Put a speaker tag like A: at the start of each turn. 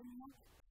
A: and nothing.